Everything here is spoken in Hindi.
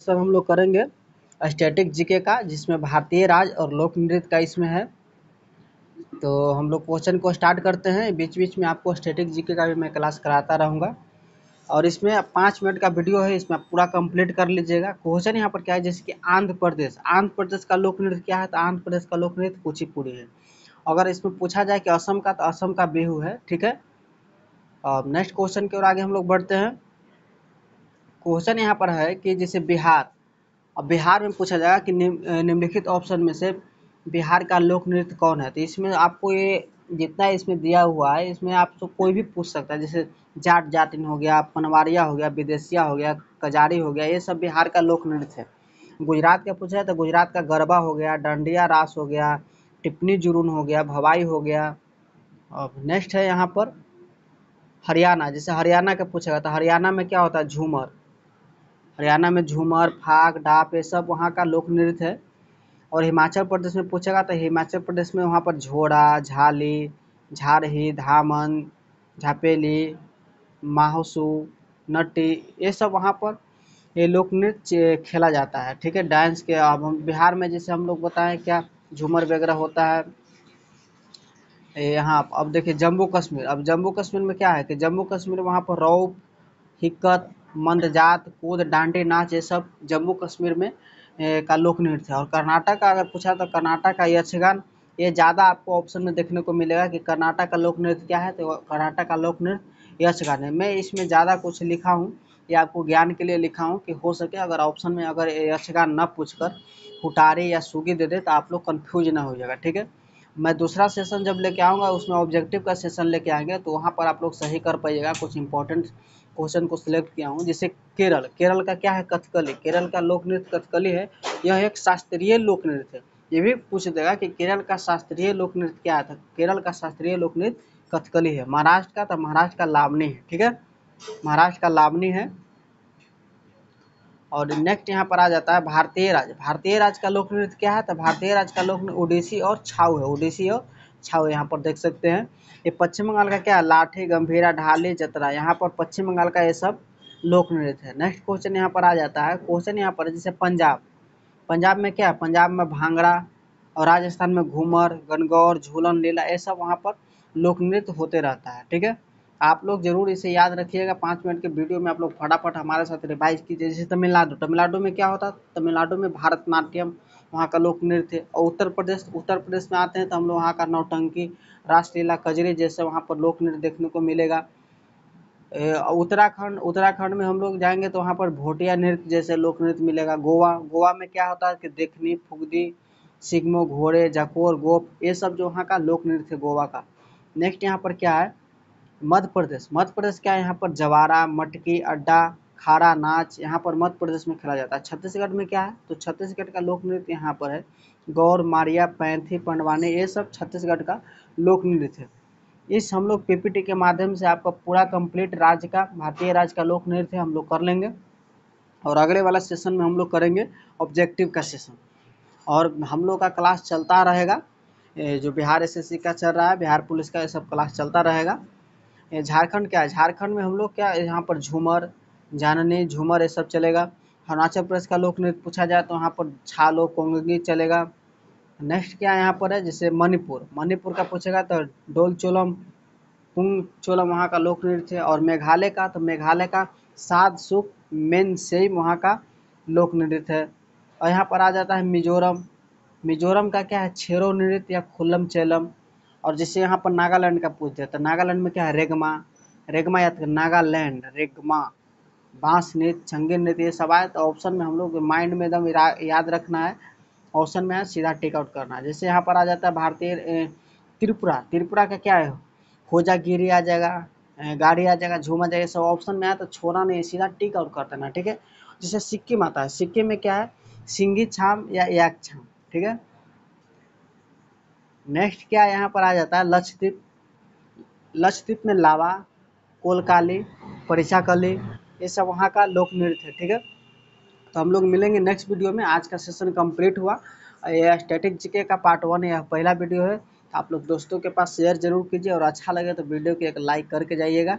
सर हम लोग करेंगे। स्टैटिक जीके का, जिसमें भारतीय राज और लोक नृत्य का इसमें है। तो हम लोग क्वेश्चन को स्टार्ट करते हैं। बीच बीच में आपको स्टैटिक जीके का भी मैं क्लास कराता रहूँगा। और इसमें पाँच मिनट का वीडियो है, इसमें आप पूरा कंप्लीट कर लीजिएगा। क्वेश्चन यहाँ पर क्या है? जैसे कि आंध्र प्रदेश। आंध्र प्रदेश का लोक नृत्य क्या है? तो आंध्र प्रदेश का लोक नृत्य कुचिपुड़ी है। अगर इसमें पूछा जाए कि असम का तो असम का बिहू है, ठीक है? और नेक्स्ट क्वेश्चन की ओर आगे हम लोग बढ़ते हैं। क्वेश्चन यहाँ पर है कि जैसे बिहार, अब बिहार में पूछा जाएगा कि निम्नलिखित ऑप्शन में से बिहार का लोक नृत्य कौन है? तो इसमें आपको ये जितना इसमें दिया हुआ है, इसमें आप तो कोई भी पूछ सकता है, जैसे जाट जाटिन हो गया, पनवारिया हो गया, विदेशिया हो गया, कजारी हो गया, ये सब बिहार का लोक नृत्य है। गुजरात का पूछा है तो गुजरात का गरबा हो गया, डंडिया रास हो गया, टिप्पणी जुरून हो गया, भवाई हो गया। और नेक्स्ट है यहाँ पर हरियाणा, जैसे हरियाणा का पूछेगा तो हरियाणा में क्या होता है? झूमर। हरियाणा में झूमर, फाग, डाप, ये सब वहाँ का लोक नृत्य है। और हिमाचल प्रदेश में पूछेगा तो हिमाचल प्रदेश में वहाँ पर झोड़ा, झाली, झारही, धामन, झापेली, माहसू नट्टी ये सब वहाँ पर ये लोक नृत्य खेला जाता है। ठीक है, डांस के अब हम बिहार में जैसे हम लोग बताएँ क्या झूमर वगैरह होता है। यहाँ अब देखिए जम्मू कश्मीर, अब जम्मू कश्मीर में क्या है कि जम्मू कश्मीर वहाँ पर रौब, हिक्कत मंदजात कूद डांडी नाच ये सब जम्मू कश्मीर में ए, का लोक नृत्य है। और कर्नाटक का अगर पूछा तो कर्नाटक का यक्षगान ये ज़्यादा आपको ऑप्शन में देखने को मिलेगा कि कर्नाटक का लोक नृत्य क्या है तो कर्नाटक का लोक नृत्य यक्षगान है। मैं इसमें ज़्यादा कुछ लिखा हूँ या आपको ज्ञान के लिए लिखा हूँ कि हो सके अगर ऑप्शन में अगर यक्षगान न पूछ कर हुटारी या सुगी दे दे तो आप लोग कन्फ्यूज़ ना हो जाएगा ठीक है? मैं दूसरा सेशन जब लेके आऊँगा उसमें ऑब्जेक्टिव का सेशन लेके आएँगे तो वहाँ पर आप लोग सही कर पाइएगा कुछ इंपॉर्टेंट क्वेश्चन को सिलेक्ट किया हूँ, जैसे केरल। केरल का क्या है कथकली? केरल का लोक नृत्य कथकली है, यह एक शास्त्रीय लोक नृत्य है। ये भी पूछ देगा कि केरल का शास्त्रीय लोक नृत्य क्या था केरल का शास्त्रीय लोक नृत्य कथकली है। महाराष्ट्र का तो महाराष्ट्र का लावनी है, ठीक है? महाराष्ट्र का लावनी है। और नेक्स्ट यहाँ पर आ जाता है भारतीय राज्य भारतीय राज्य का लोक नृत्य क्या है? तो भारतीय राज्य का लोक नृत्य ओडिसी और छाऊ है। ओडिसी और छाऊ यहाँ पर देख सकते हैं। ये पश्चिम बंगाल का क्या लाठी, गंभीरा, ढाली, जतरा, यहाँ पर पश्चिम बंगाल का ये सब लोक नृत्य है। नेक्स्ट क्वेश्चन यहाँ पर आ जाता है। क्वेश्चन यहाँ पर जैसे पंजाब। पंजाब में क्या है? पंजाब में भांगड़ा और राजस्थान में घूमर गनगौर झूलन, लीला, ये सब वहाँ पर लोक नृत्य होते रहता है, ठीक है? आप लोग ज़रूर इसे याद रखिएगा। पाँच मिनट के वीडियो में आप लोग फटाफट हमारे साथ रिवाइज कीजिए। जैसे तमिलनाडु तमिलनाडु में क्या होता? है तमिलनाडु में भारतनाट्यम, वहाँ का लोक नृत्य और उत्तर प्रदेश उत्तर प्रदेश में आते हैं तो हम लोग वहाँ का नौटंकी रासलीला कजरी जैसे वहाँ पर लोक नृत्य देखने को मिलेगा। उत्तराखंड उत्तराखंड में हम लोग जाएँगे तो वहाँ पर भोटिया नृत्य जैसे लोक नृत्य मिलेगा। गोवा गोवा में क्या होता है कि देखनी फुगदी सिग्मो, घोड़े, जकोर, गोप, ये सब जो वहाँ का लोक नृत्य है गोवा का। नेक्स्ट यहाँ पर क्या है? मध्य प्रदेश। मध्य प्रदेश क्या है? यहाँ पर जवारा, मटकी, अड्डा, खारा, नाच, यहाँ पर मध्य प्रदेश में खेला जाता है। छत्तीसगढ़ में क्या है? तो छत्तीसगढ़ का लोक नृत्य यहाँ पर है। गौर, मारिया, पैंथी, पंडवानी, ये सब छत्तीसगढ़ का लोक नृत्य है। इस हम लोग पीपीटी के माध्यम से आपका पूरा कंप्लीट राज्य का, भारतीय राज्य का लोक नृत्य हम लोग कर लेंगे। और अगले वाला सेशन में हम लोग करेंगे ऑब्जेक्टिव का सेशन और हम लोग का क्लास चलता रहेगा। जो बिहार एसएससी का चल रहा है, बिहार पुलिस का ये सब क्लास चलता रहेगा। झारखंड क्या है? झारखंड में हम लोग क्या यहाँ पर झूमर, जाननी, झूमर ये सब चलेगा। अरुणाचल प्रदेश का लोक नृत्य पूछा जाए तो वहाँ पर छालो कोंगगी चलेगा। नेक्स्ट क्या यहाँ पर है? जैसे मणिपुर। मणिपुर का पूछेगा तो डोल चोलम पुंग चोलम वहाँ का लोक नृत्य है। और मेघालय का तो मेघालय का साध सुख, मेन से वहाँ का लोक नृत्य है। और यहाँ पर आ जाता है मिजोरम। मिजोरम का क्या है? छेरो नृत्य या खुल्लम चेलम। और जैसे यहाँ पर नागालैंड का पूछते हैं तो नागालैंड में क्या है? रेगमा। रेगमा या नागालैंड, रेगमा। बाँस नृत्य छंगे नृत्य ये सब आए तो ऑप्शन में हम लोग माइंड में एकदम याद रखना है। ऑप्शन में है सीधा टेकआउट करना है। जैसे यहाँ पर आ जाता है भारतीय त्रिपुरा। त्रिपुरा का क्या है? खोजा गिरी आ जाएगा गाड़ी आ जाएगा, झूम जाएगा सब ऑप्शन में आया तो छोड़ा नहीं, सीधा टिक आउट कर देना, ठीक है? जैसे सिक्किम आता है, सिक्किम में क्या है? सिंगी छाम या याक छाम ठीक है? नेक्स्ट क्या यहाँ पर आ जाता है? लक्षद्वीप। लक्षद्वीप में लावा, कोलकाली परिचाकली ये सब वहाँ का लोक नृत्य है, ठीक है? तो हम लोग मिलेंगे नेक्स्ट वीडियो में। आज का सेशन कंप्लीट हुआ। यह स्टैटिक जीके का पार्ट वन यह पहला वीडियो है। तो आप लोग दोस्तों के पास शेयर ज़रूर कीजिए और अच्छा लगे तो वीडियो को एक लाइक करके जाइएगा।